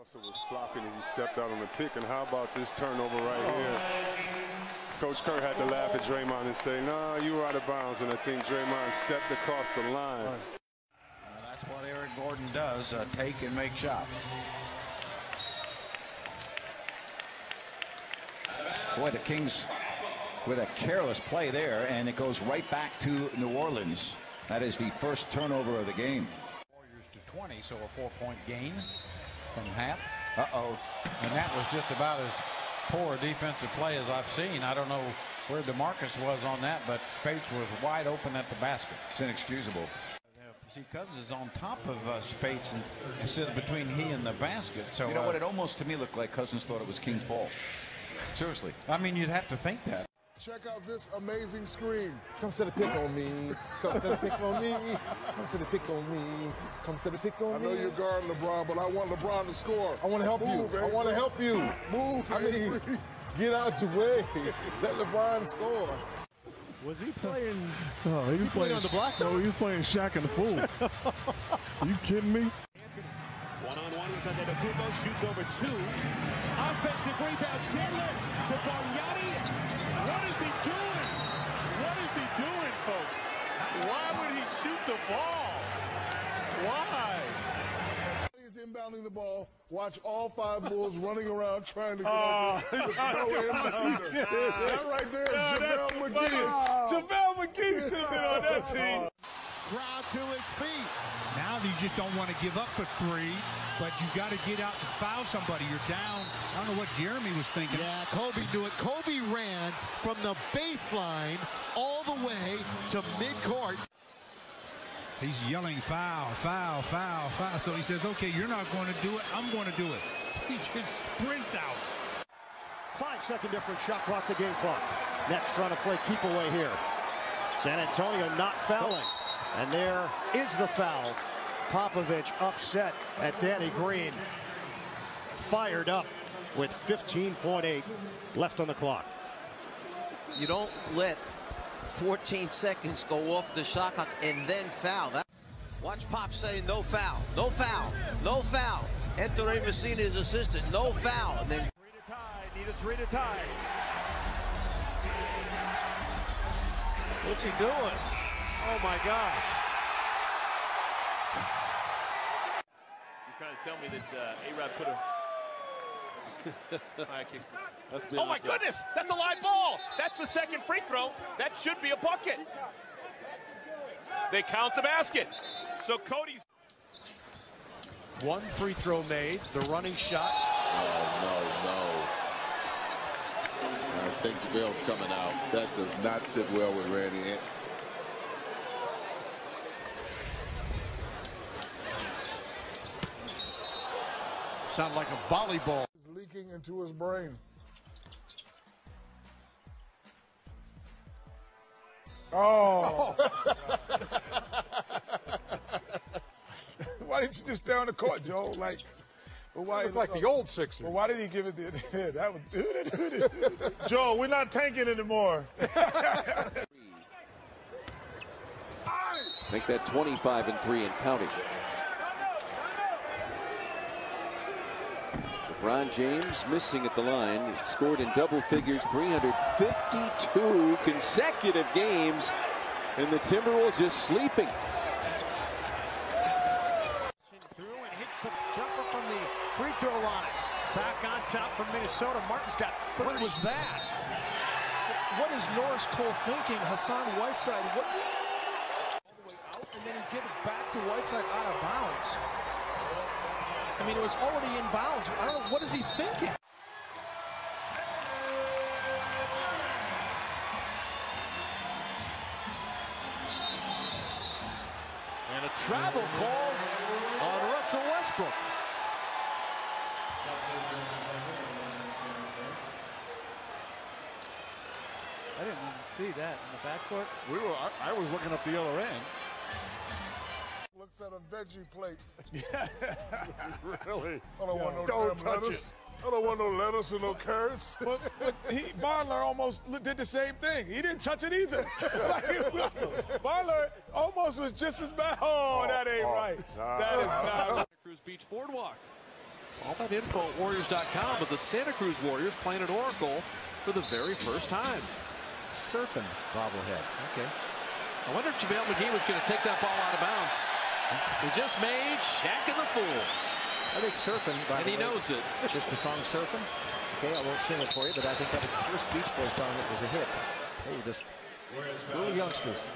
Russell was flopping as he stepped out on the pick, and how about this turnover right here? Coach Kerr had to laugh at Draymond and say, "No, nah, you were out of bounds," and I think Draymond stepped across the line. Well, that's what Eric Gordon does: uh, take and make shots. Boy, the Kings with a careless play there, and it goes right back to New Orleans. That is the first turnover of the game. Warriors to 20, so a four-point gain from half. Uh-oh. And that was just about as poor defensive play as I've seen. I don't know where DeMarcus was on that, but Speights was wide open at the basket. It's inexcusable. See, Cousins is on top of uh, Speights and instead between he and the basket. So you know uh, what? It almost to me looked like Cousins thought it was King's ball. Seriously. I mean, you'd have to think that. Check out this amazing screen. Come set a pick on me. Come set a pick on me. Come set a pick on me. Come set a pick on me. I know you're guarding LeBron, but I want LeBron to score. I want to help Move, you. I want to help you. Move. I mean, get out the way. Let LeBron score. Was he playing? Oh, he was, he playing, playing on the block. No, he was playing Shaqtin' a Fool. Are you kidding me? One on one with Antetokounmpo shoots over two. Offensive rebound, Chandler to Bargnani. What is he doing? What is he doing, folks? Why would he shoot the ball? Why? He's inbounding the ball. Watch all five Bulls running around trying to get oh, no inbounder. that right there is no, JaVale McGee. Oh. JaVale McGee should have been on that team. Crowd to his feet. Now you just don't want to give up a three, but you got to get out and foul somebody. You're down. I don't know what Jeremy was thinking. Yeah, Kobe knew it. Kobe ran from the baseline all the way to midcourt. He's yelling foul, foul, foul, foul. So he says, okay, you're not going to do it. I'm going to do it. So he just sprints out. Five second difference shot clock, the game clock. Next trying to play keep away here. San Antonio not fouling. And there is the foul. Popovich upset at Danny Green. Fired up with 15.8 left on the clock. You don't let 14 seconds go off the shot clock and then foul. That, watch Pop say no foul, no foul, no foul. Ettore Messina is assistant, no foul. And then three to tie, need a three to tie. What's he doing? Oh my gosh. You're trying to tell me that uh, A-Rod put a oh my goodness, that's a live ball. That's the second free throw. That should be a bucket. They count the basket. So Cody's. One free throw made, the running shot. Oh, no, no. I think Bell's coming out. That does not sit well with Randy. Sound like a volleyball leaking into his brain. Oh. why didn't you just stay on the court, Joe? Like, well, why? Look like the old Sixers. Well, why did he give it the? Yeah, that was. Joe, we're not tanking anymore. Make that 25 and three and counting. Ron James missing at the line. Scored in double figures 352 consecutive games. And the Timberwolves just sleeping. Through and hits the jumper from the free throw line. Back on top from Minnesota. Martin's got. What was that? What is Norris Cole thinking? Hassan Whiteside. What? All the way out, and then he give it back to Whiteside out of bounds. I mean, it was already in bounds. I don't know. What is he thinking? And a travel call on Russell Westbrook. I didn't even see that in the backcourt. We were. I, I was looking up the other end looks at a veggie plate. Yeah. really? I don't yeah. want no don't damn touch lettuce. It. I don't want no lettuce and no carrots. but, but he, Barkley almost did the same thing. He didn't touch it either. Barkley almost was just as bad. Oh, oh that ain't oh, right. Nah. That is not. Cruz Beach Boardwalk. All that info at Warriors.com, but the Santa Cruz Warriors playing at Oracle for the very first time. Surfing bobblehead. Okay. I wonder if JaVale McGee was going to take that ball out of bounds. He just made Shaqtin' a Fool. I think surfing, by and the he way, knows it. Just the song Surfing. Okay, I won't sing it for you, but I think that was the first Beach Boys song that was a hit. They were just little youngsters.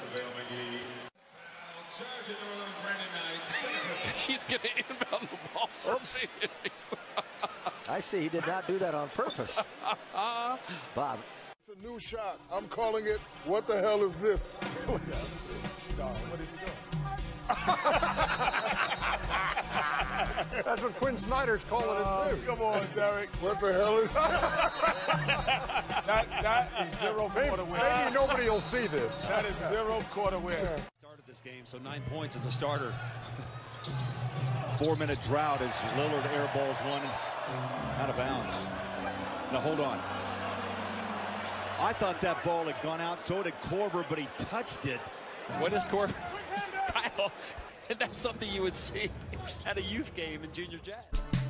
He's going to inbound the ball. Oops. I see he did not do that on purpose. Bob. It's a new shot. I'm calling it, what the hell is this? what is he doing? That's what Quin Snyder's calling Oh, it too. come on, Derek. What the hell is that? That is zero Maybe, quarter win. maybe nobody will see this. That is zero quarter win. Started this game, so nine points as a starter. Four minute drought as Lillard airballs one out of bounds. Now hold on. I thought that ball had gone out, so did Korver, but he touched it. What is Korver? And that's something you would see at a youth game in junior jazz.